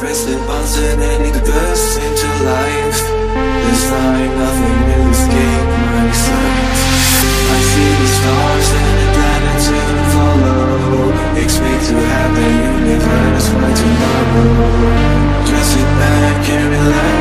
pressing buttons and I burst into life. There's time, nothing will escape my sight. I see the stars and the planets and follow. Expect to have the universe by tomorrow. Dress it back and relax.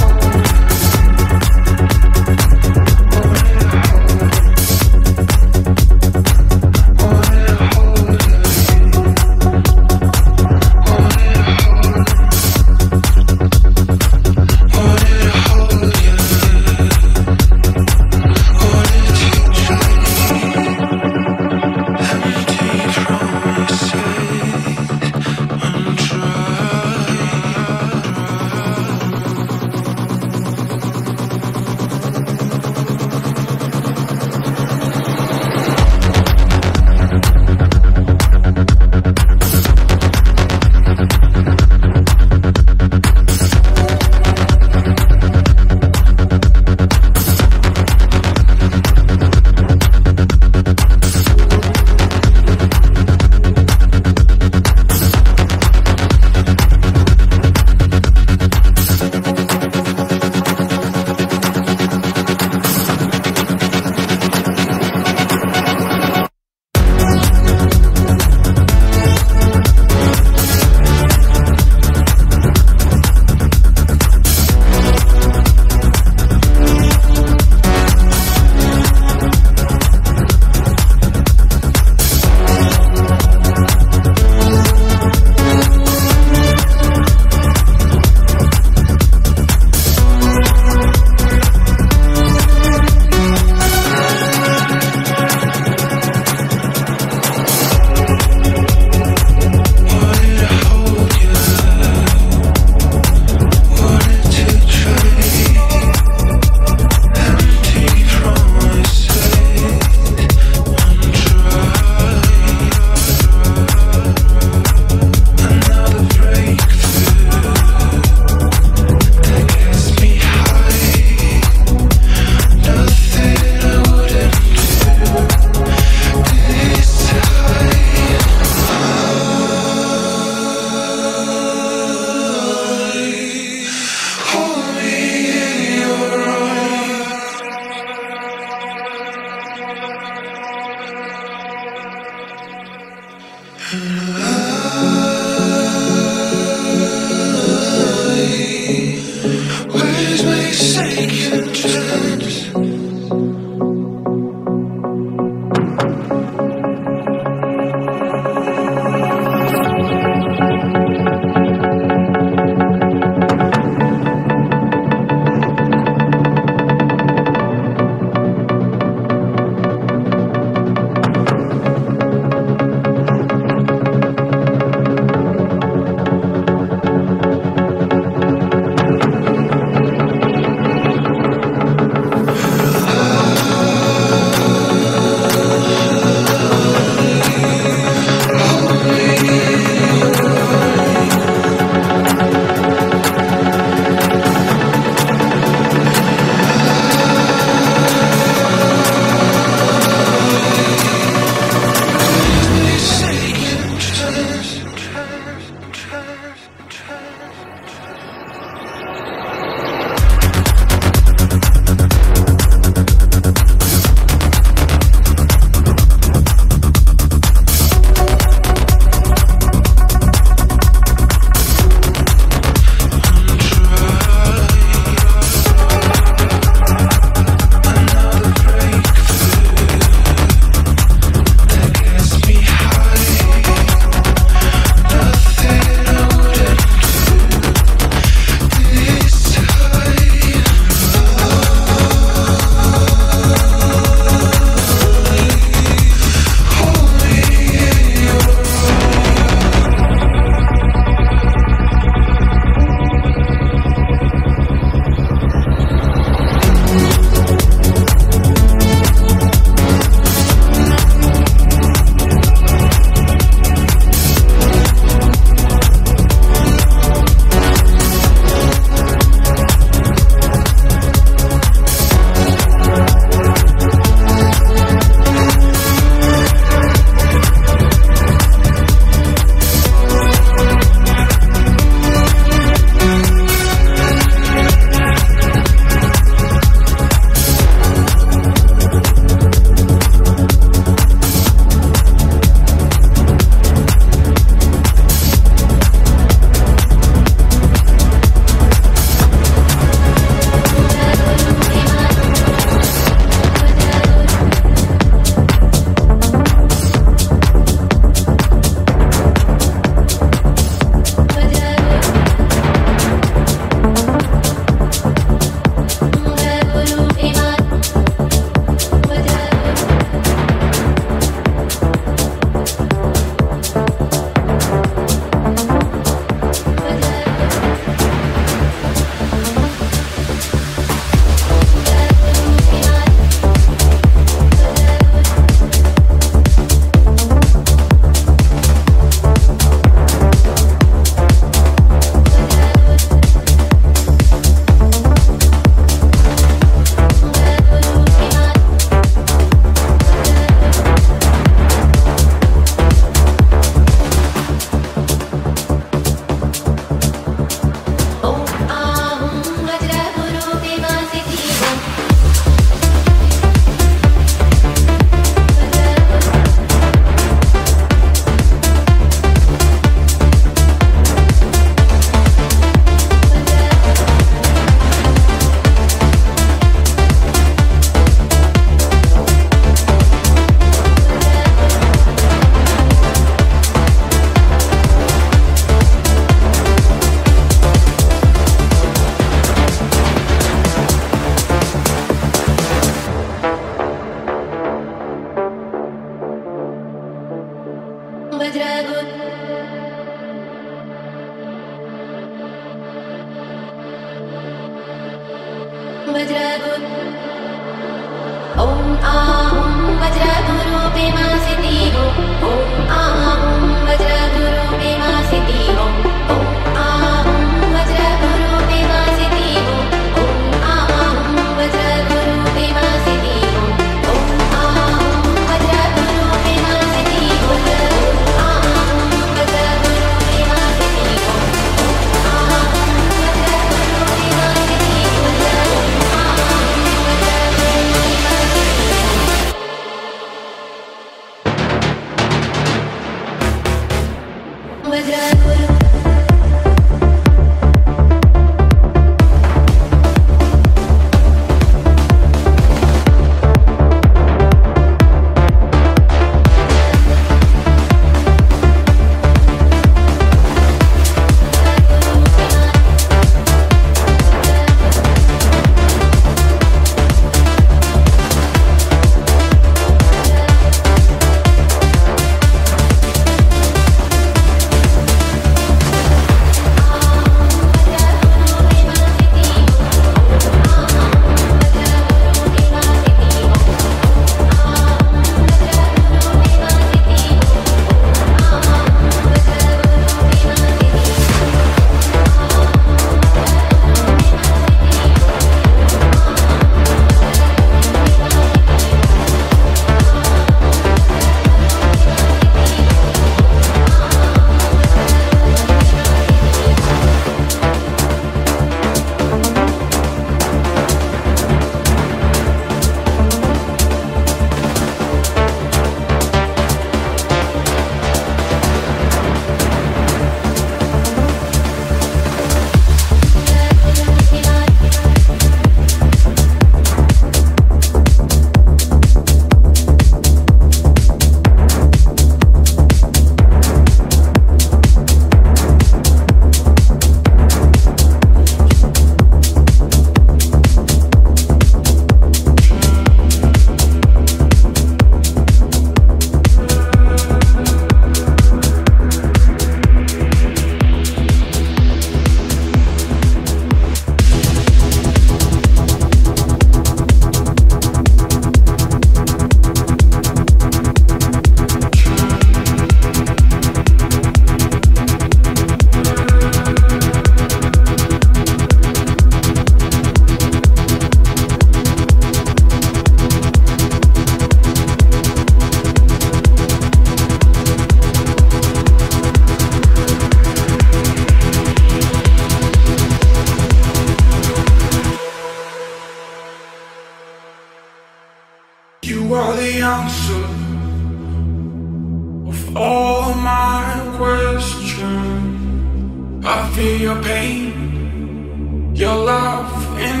your love in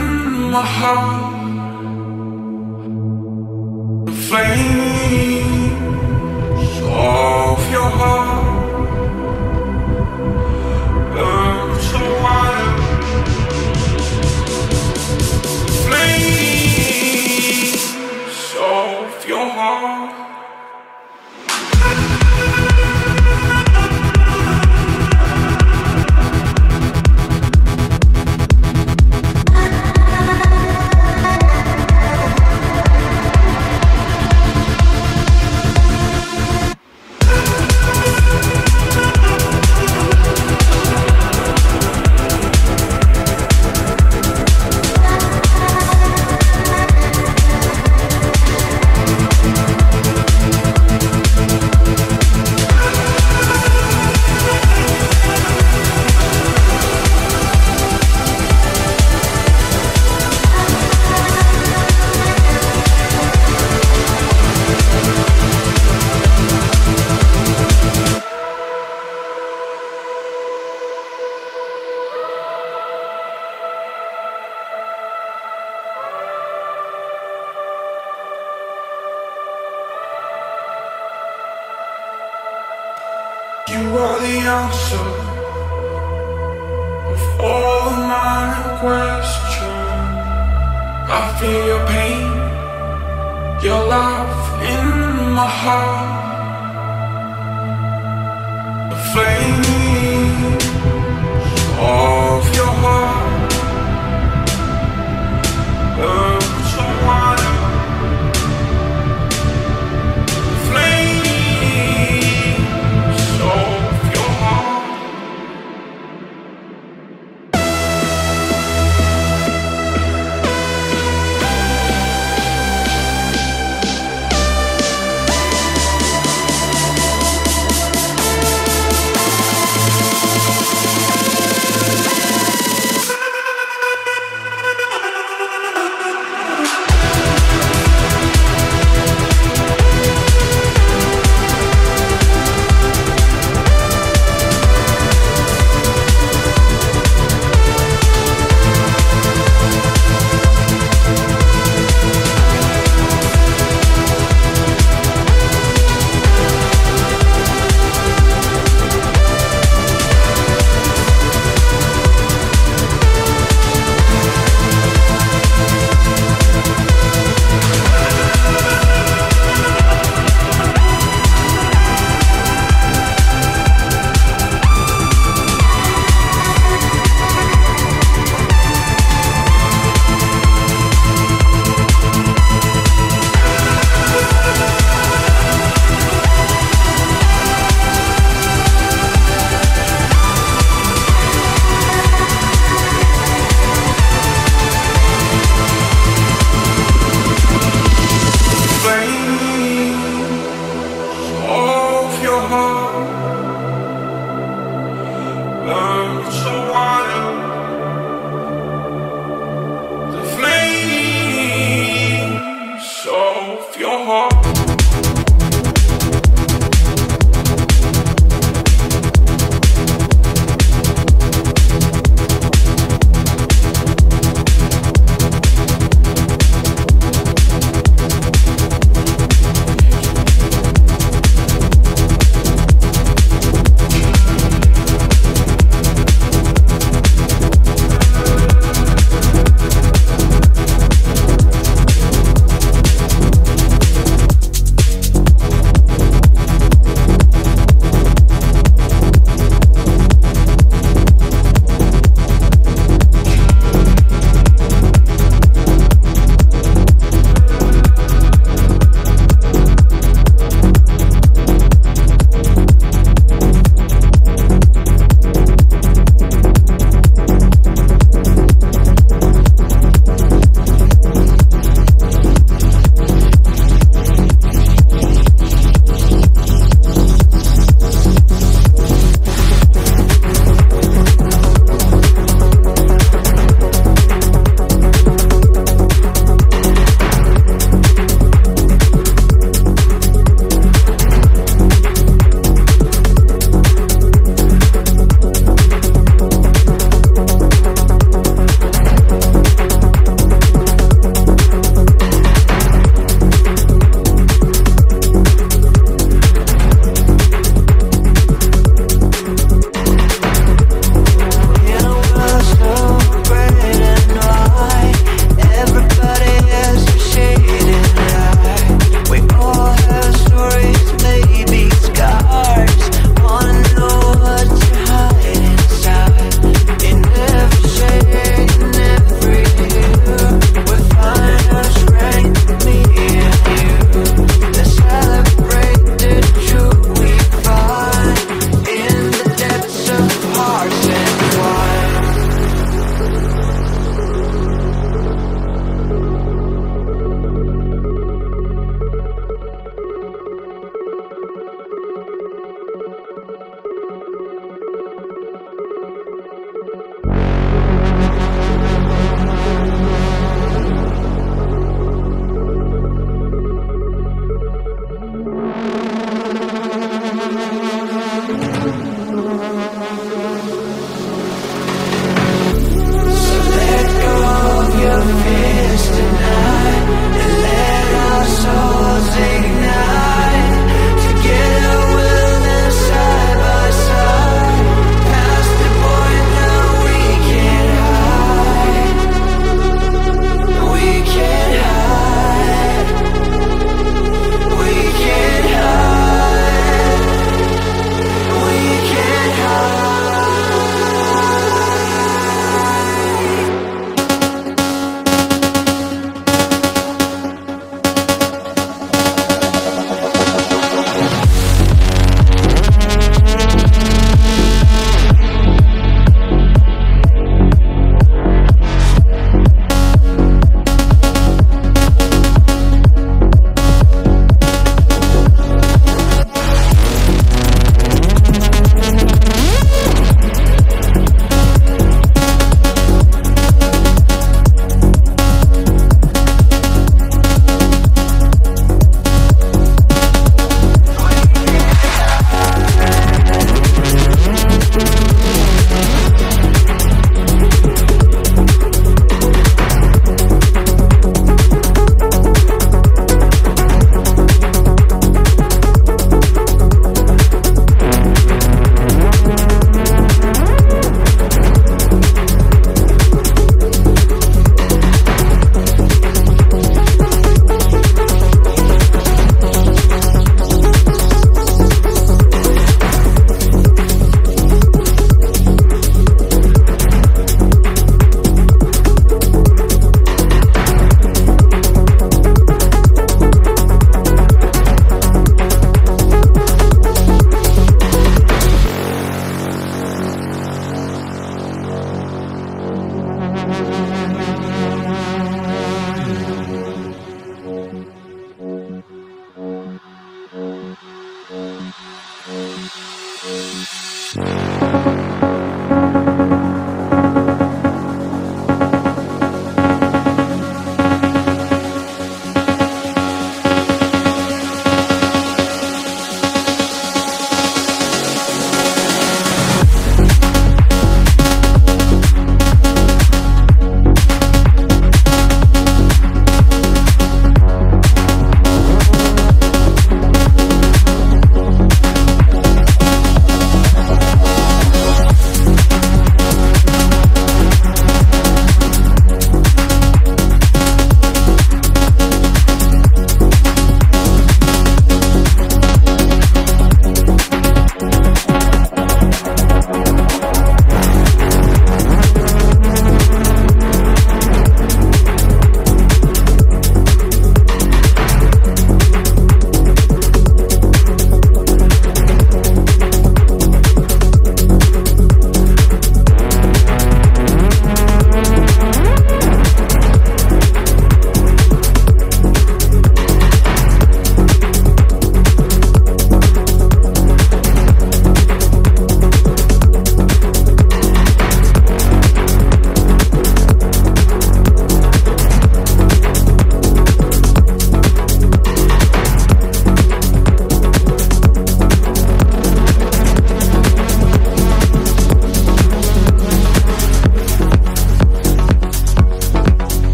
my heart. The flames of your heart.